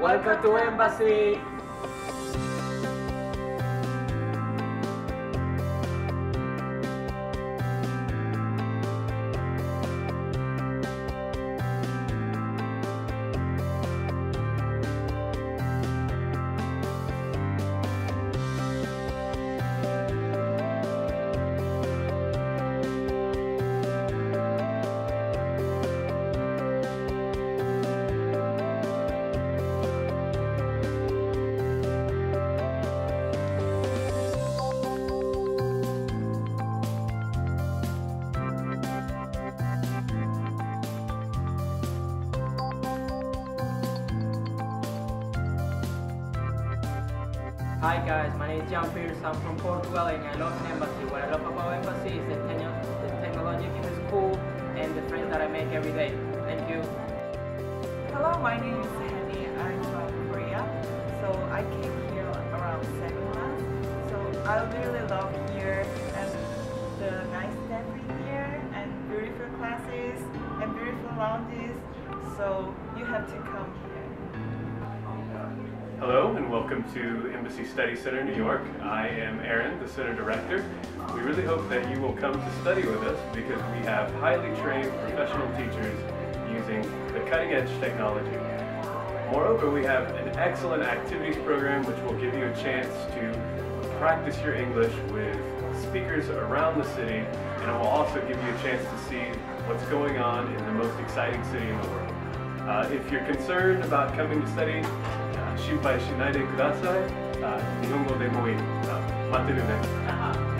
Welcome to Embassy! Hi guys, my name is John Pierce. I'm from Portugal and I love Embassy. What I love about Embassy is the, the technology in the school and the friends that I make every day. Thank you. Hello, my name is Henny. I'm from Korea. So I came here around seven months. So I really love here and the nice staff here and beautiful classes and beautiful lounges. So you have to come here. Hello and welcome to Embassy Study Center New York. I am Aaron, the Center Director. We really hope that you will come to study with us because we have highly trained professional teachers using the cutting edge technology. Moreover, we have an excellent activities program which will give you a chance to practice your English with speakers around the city and it will also give you a chance to see what's going on in the most exciting city in the world. Uh, if you're concerned about coming to study, 心配しないでください。あ日本語でもいい。あ待ってるね。